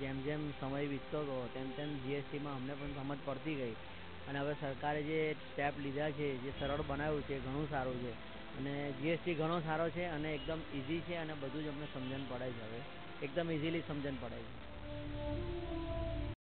જેમ જેમ સમય વીતતો ગયો, તેમ તેમ જીએસટીમાં અમને પણ સમજ પડતી ગઈ. અને હવે સરકારે જે સ્ટેપ લીધા છે, જે સરળ બનાવ્યું છે, એ ઘણું સારું છે. અને જીએસટી ઘણો સારો છે અને એકદમ ઇઝી છે અને બધું જ અમને સમજણ પડે છે હવે. એકદમ ઇઝીલી સમજણ પડે છે.